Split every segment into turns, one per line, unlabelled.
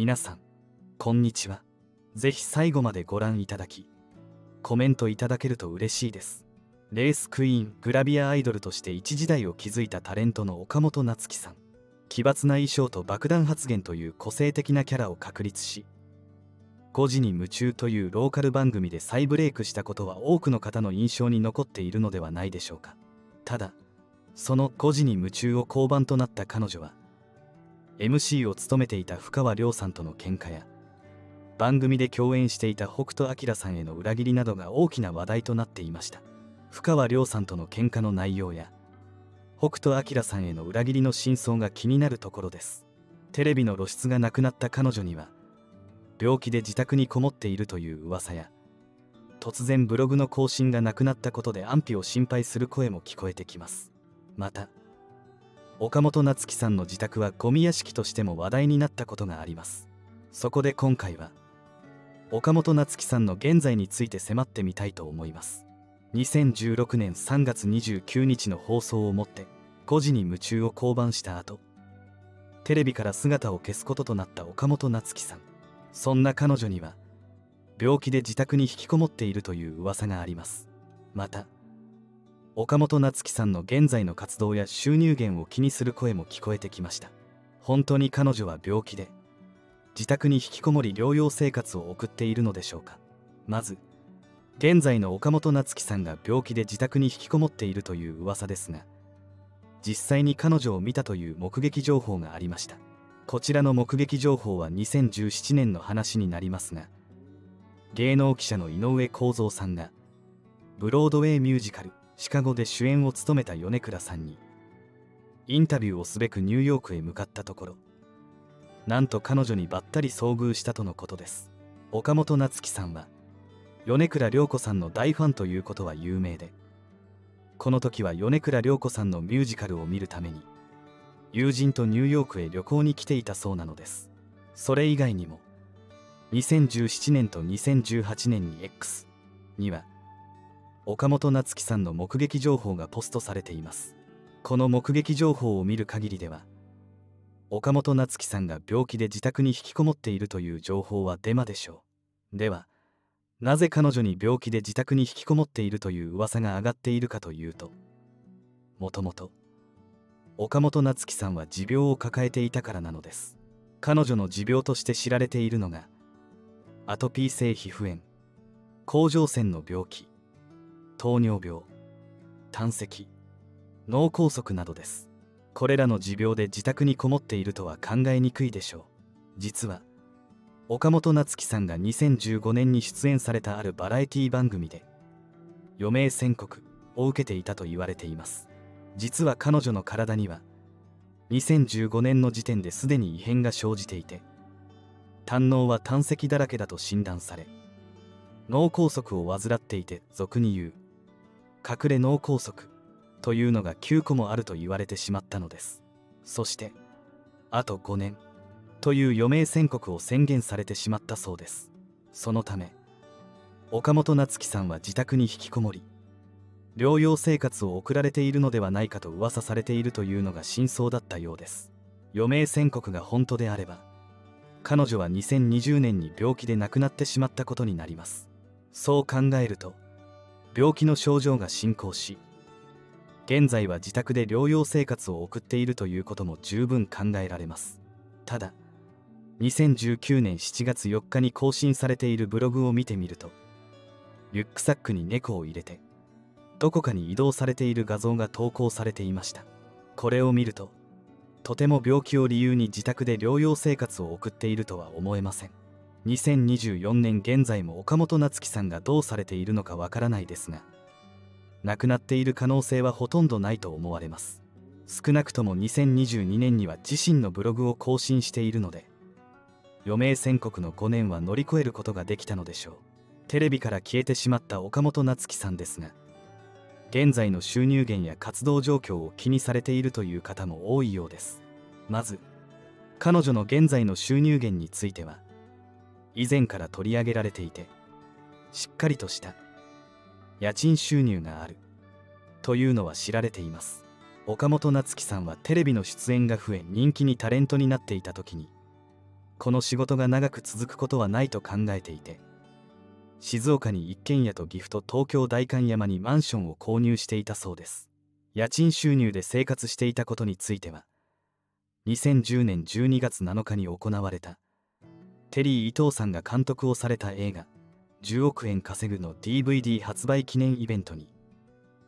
皆さんこんにちは。ぜひ最後までご覧いただきコメントいただけると嬉しいです。レースクイーングラビアアイドルとして一時代を築いたタレントの岡本夏樹さん。奇抜な衣装と爆弾発言という個性的なキャラを確立し5時に夢中というローカル番組で再ブレイクしたことは多くの方の印象に残っているのではないでしょうか。ただその5時に夢中を降板となった彼女は MC を務めていた深川亮さんとの喧嘩や番組で共演していた北斗晶さんへの裏切りなどが大きな話題となっていました。深川亮さんとの喧嘩の内容や北斗晶さんへの裏切りの真相が気になるところです。テレビの露出がなくなった彼女には病気で自宅にこもっているという噂や突然ブログの更新がなくなったことで安否を心配する声も聞こえてきます。また岡本夏樹さんの自宅はゴミ屋敷としても話題になったことがあります。そこで今回は岡本夏樹さんの現在について迫ってみたいと思います。2016年3月29日の放送をもって5時に夢中を降板した後テレビから姿を消すこととなった岡本夏樹さん。そんな彼女には病気で自宅に引きこもっているという噂があります。また岡本夏樹さんの現在の活動や収入源を気にする声も聞こえてきました。本当に彼女は病気で自宅に引きこもり療養生活を送っているのでしょうか。まず現在の岡本夏樹さんが病気で自宅に引きこもっているという噂ですが実際に彼女を見たという目撃情報がありました。こちらの目撃情報は2017年の話になりますが芸能記者の井上公造さんがブロードウェイミュージカルシカゴで主演を務めた米倉さんにインタビューをすべくニューヨークへ向かったところなんと彼女にばったり遭遇したとのことです。岡本夏樹さんは米倉涼子さんの大ファンということは有名でこの時は米倉涼子さんのミュージカルを見るために友人とニューヨークへ旅行に来ていたそうなのです。それ以外にも2017年と2018年に X には岡本夏樹さんの目撃情報がポストされています。この目撃情報を見る限りでは岡本夏樹さんが病気で自宅に引きこもっているという情報はデマでしょう。ではなぜ彼女に病気で自宅に引きこもっているという噂が上がっているかというともともと岡本夏樹さんは持病を抱えていたからなのです。彼女の持病として知られているのがアトピー性皮膚炎甲状腺の病気。糖尿病胆石脳梗塞などです。これらの持病で自宅にこもっているとは考えにくいでしょう。実は岡本夏樹さんが2015年に出演されたあるバラエティ番組で余命宣告を受けていたと言われています。実は彼女の体には2015年の時点ですでに異変が生じていて胆のは胆石だらけだと診断され脳梗塞を患っていて俗に言う隠れ脳梗塞というのが9個もあると言われてしまったのです。そしてあと5年という余命宣告を宣言されてしまったそうです。そのため岡本夏樹さんは自宅に引きこもり療養生活を送られているのではないかと噂されているというのが真相だったようです。余命宣告が本当であれば彼女は2020年に病気で亡くなってしまったことになります。そう考えると病気の症状が進行し現在は自宅で療養生活を送っているということも十分考えられます。ただ2019年7月4日に更新されているブログを見てみるとリュックサックに猫を入れてどこかに移動されている画像が投稿されていました。これを見るととても病気を理由に自宅で療養生活を送っているとは思えません。2024年現在も岡本夏樹さんがどうされているのかわからないですが亡くなっている可能性はほとんどないと思われます。少なくとも2022年には自身のブログを更新しているので余命宣告の5年は乗り越えることができたのでしょう。テレビから消えてしまった岡本夏樹さんですが現在の収入源や活動状況を気にされているという方も多いようです。まず彼女の現在の収入源については以前から取り上げられていてしっかりとした家賃収入があるというのは知られています。岡本夏樹さんはテレビの出演が増え人気にタレントになっていた時にこの仕事が長く続くことはないと考えていて静岡に一軒家と岐阜と東京代官山にマンションを購入していたそうです。家賃収入で生活していたことについては2010年12月7日に行われたテリー伊藤さんが監督をされた映画10億円稼ぐの DVD 発売記念イベントに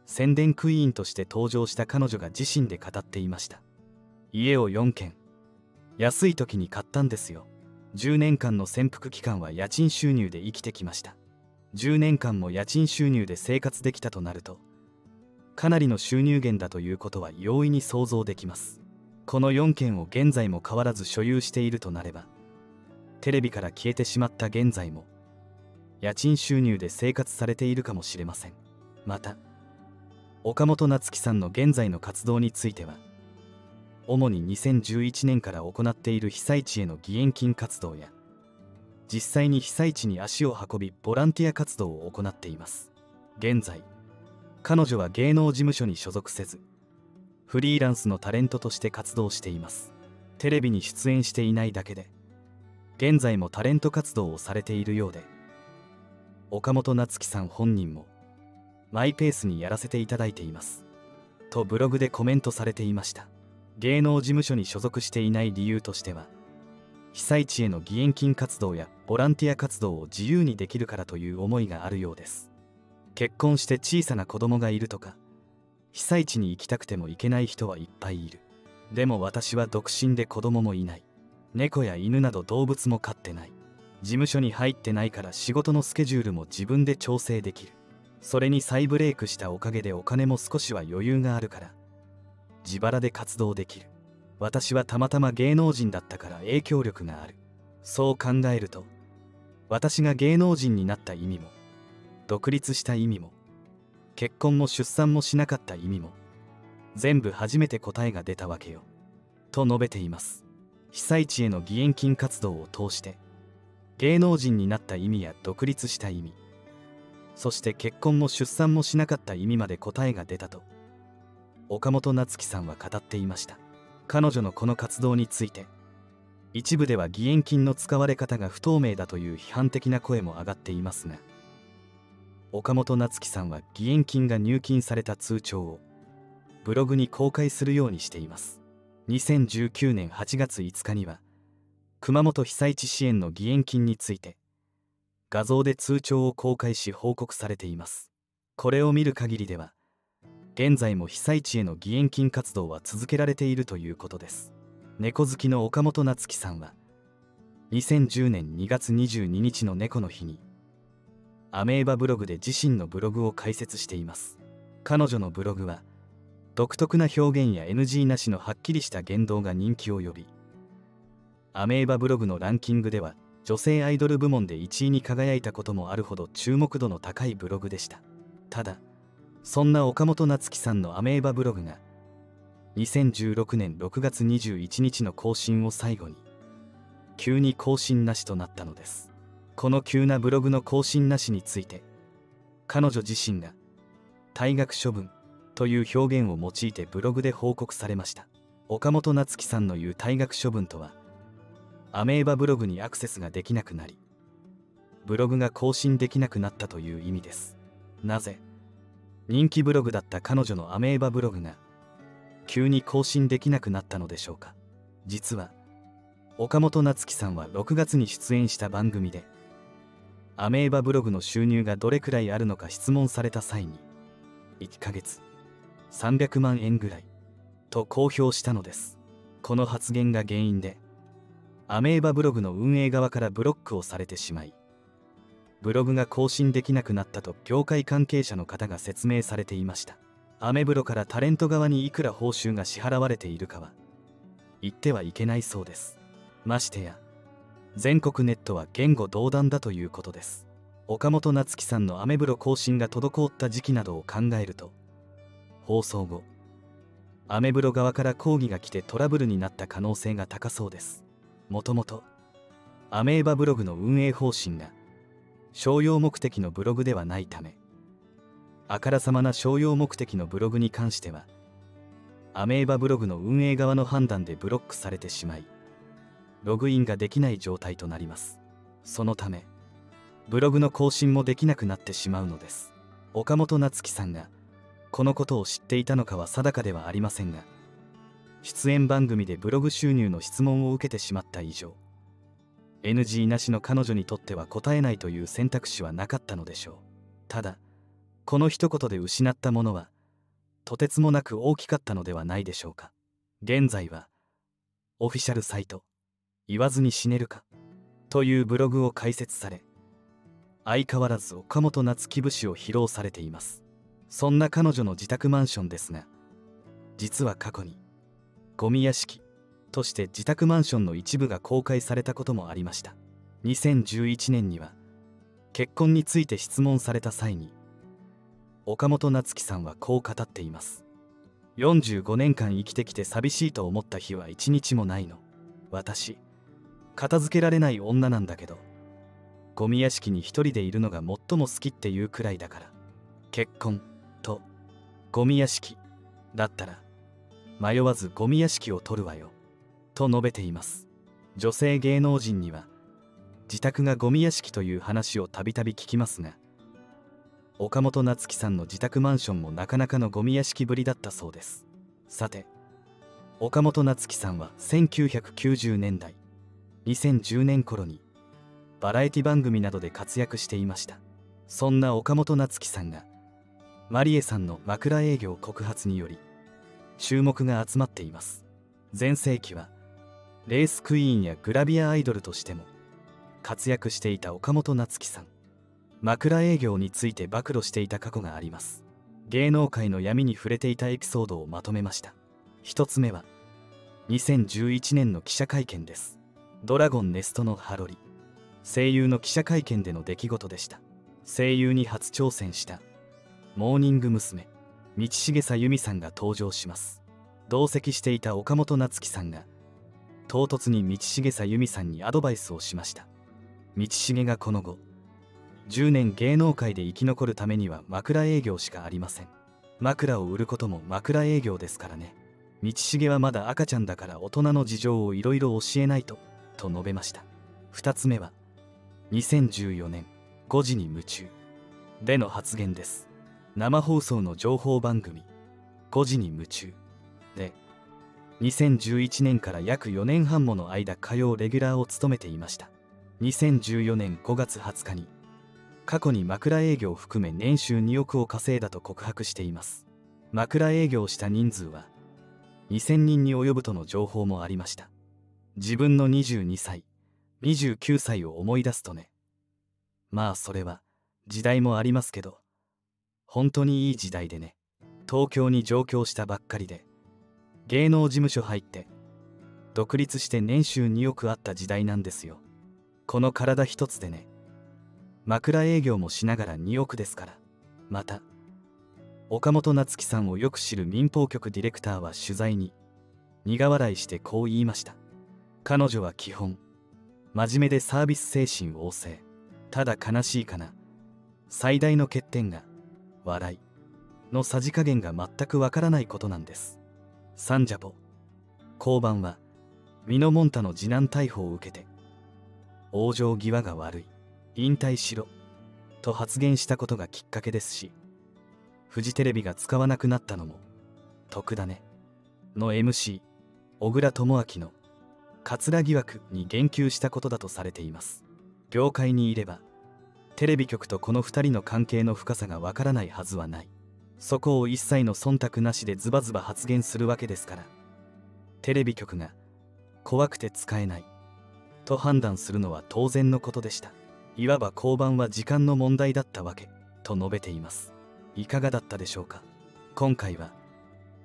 宣伝クイーンとして登場した彼女が自身で語っていました。家を4軒。安い時に買ったんですよ。10年間の潜伏期間は家賃収入で生きてきました。10年間も家賃収入で生活できたとなるとかなりの収入源だということは容易に想像できます。この4件を現在も変わらず所有しているとなればテレビから消えてしまった現在も家賃収入で生活されているかもしれません。また岡本夏樹さんの現在の活動については主に2011年から行っている被災地への義援金活動や実際に被災地に足を運びボランティア活動を行っています。現在彼女は芸能事務所に所属せずフリーランスのタレントとして活動しています。テレビに出演していないだけで現在もタレント活動をされているようで岡本夏樹さん本人もマイペースにやらせていただいていますとブログでコメントされていました。芸能事務所に所属していない理由としては被災地への義援金活動やボランティア活動を自由にできるからという思いがあるようです。結婚して小さな子供がいるとか被災地に行きたくても行けない人はいっぱいいる。でも私は独身で子供もいない。猫や犬など動物も飼ってない。事務所に入ってないから仕事のスケジュールも自分で調整できる。それに再ブレイクしたおかげでお金も少しは余裕があるから。自腹で活動できる。私はたまたま芸能人だったから影響力がある。そう考えると私が芸能人になった意味も独立した意味も結婚も出産もしなかった意味も全部初めて答えが出たわけよ。と述べています。被災地への義援金活動を通して芸能人になった意味や独立した意味そして結婚も出産もしなかった意味まで答えが出たと岡本夏樹さんは語っていました。彼女のこの活動について一部では義援金の使われ方が不透明だという批判的な声も上がっていますが岡本夏樹さんは義援金が入金された通帳をブログに公開するようにしています。2019年8月5日には熊本被災地支援の義援金について画像で通帳を公開し報告されています。これを見る限りでは現在も被災地への義援金活動は続けられているということです。猫好きの岡本夏樹さんは2010年2月22日の猫の日にアメーバブログで自身のブログを開設しています。彼女のブログは独特な表現や NG なしのはっきりした言動が人気を呼びアメーバブログのランキングでは女性アイドル部門で1位に輝いたこともあるほど注目度の高いブログでした。ただそんな岡本夏樹さんのアメーバブログが2016年6月21日の更新を最後に急に更新なしとなったのです。この急なブログの更新なしについて彼女自身が退学処分という表現を用いてブログで報告されました。岡本夏樹さんの言う退学処分とはアメーバブログにアクセスができなくなりブログが更新できなくなったという意味です。なぜ人気ブログだった彼女のアメーバブログが急に更新できなくなったのでしょうか。実は岡本夏樹さんは6月に出演した番組でアメーバブログの収入がどれくらいあるのか質問された際に1ヶ月300万円ぐらい。と公表したのです。この発言が原因でアメーバブログの運営側からブロックをされてしまいブログが更新できなくなったと業界関係者の方が説明されていました。アメブロからタレント側にいくら報酬が支払われているかは言ってはいけないそうです。ましてや全国ネットは言語道断だということです。岡本夏樹さんのアメブロ更新が滞った時期などを考えると放送後アメブロ側から抗議が来てトラブルになった可能性が高そうです。もともとアメーバブログの運営方針が商用目的のブログではないためあからさまな商用目的のブログに関してはアメーバブログの運営側の判断でブロックされてしまいログインができない状態となります。そのためブログの更新もできなくなってしまうのです。岡本夏樹さんがこのことを知っていたのかは定かではありませんが出演番組でブログ収入の質問を受けてしまった以上 NG なしの彼女にとっては答えないという選択肢はなかったのでしょう。ただこの一言で失ったものはとてつもなく大きかったのではないでしょうか。現在はオフィシャルサイト言わずに死ねるかというブログを開設され相変わらず岡本夏樹節を披露されています。そんな彼女の自宅マンションですが実は過去にゴミ屋敷として自宅マンションの一部が公開されたこともありました。2011年には結婚について質問された際に岡本夏樹さんはこう語っています。45年間生きてきて寂しいと思った日は一日もないの。私片付けられない女なんだけどゴミ屋敷に一人でいるのが最も好きっていうくらいだから結婚ゴミ屋敷。だったら迷わずゴミ屋敷を取るわよ。と述べています。女性芸能人には自宅がゴミ屋敷という話をたびたび聞きますが岡本夏樹さんの自宅マンションもなかなかのゴミ屋敷ぶりだったそうです。さて岡本夏樹さんは1990年代2010年頃にバラエティ番組などで活躍していました。そんな岡本夏樹さんがマリエさんの枕営業告発により注目が集まっています。全盛期はレースクイーンやグラビアアイドルとしても活躍していた岡本夏樹さん。枕営業について暴露していた過去があります。芸能界の闇に触れていたエピソードをまとめました。一つ目は2011年の記者会見です。ドラゴンネストのハロリ。声優の記者会見での出来事でした。声優に初挑戦したモーニング娘。道重さ由美さんが登場します。同席していた岡本夏樹さんが唐突に道重さ由美さんにアドバイスをしました。道重がこの後10年芸能界で生き残るためには枕営業しかありません。枕を売ることも枕営業ですからね。道重はまだ赤ちゃんだから大人の事情をいろいろ教えないとと述べました。2つ目は2014年5時に夢中。での発言です。生放送の情報番組5時に夢中。で2011年から約4年半もの間火曜レギュラーを務めていました。2014年5月20日に過去に枕営業を含め年収2億を稼いだと告白しています。枕営業した人数は2000人に及ぶとの情報もありました。自分の22歳29歳を思い出すとね。まあそれは時代もありますけど本当にいい時代でね。東京に上京したばっかりで。芸能事務所入って独立して年収2億あった時代なんですよ。この体一つでね。枕営業もしながら2億ですから。また岡本夏樹さんをよく知る民放局ディレクターは取材に苦笑いしてこう言いました。彼女は基本真面目でサービス精神旺盛。ただ悲しいかな。最大の欠点が笑い。のさじ加減が全くわからないことなんです。サンジャポ交番はミノモンタの次男逮捕を受けて往生際が悪い。引退しろ。と発言したことがきっかけですしフジテレビが使わなくなったのも得だねの MC 小倉智明の桂疑惑に言及したことだとされています。業界にいればテレビ局とこの2人の関係の深さがわからないはずはない。そこを一切の忖度なしでズバズバ発言するわけですから。テレビ局が怖くて使えない。と判断するのは当然のことでした。いわば交番は時間の問題だったわけ。と述べています。いかがだったでしょうか。今回は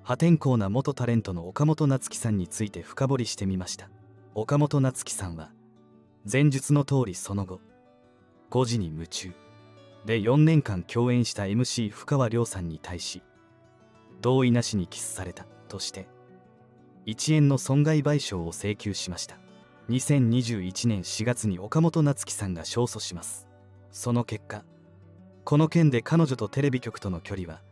破天荒な元タレントの岡本夏樹さんについて深掘りしてみました。岡本夏樹さんは前述の通りその後5時に夢中。で4年間共演した MC 深川亮さんに対し同意なしにキスされたとして1円の損害賠償を請求しました。2021年4月に岡本夏樹さんが勝訴します。その結果この件で彼女とテレビ局との距離は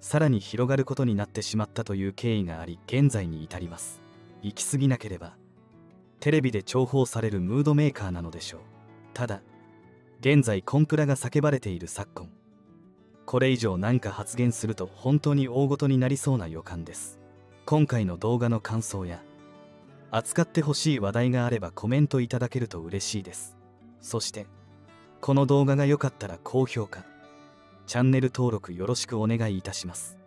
さらに広がることになってしまったという経緯があり現在に至ります。行き過ぎなければテレビで重宝されるムードメーカーなのでしょう。ただ現在コンプラが叫ばれている昨今。これ以上何か発言すると本当に大ごとになりそうな予感です。今回の動画の感想や扱ってほしい話題があればコメントいただけると嬉しいです。そしてこの動画が良かったら高評価チャンネル登録よろしくお願いいたします。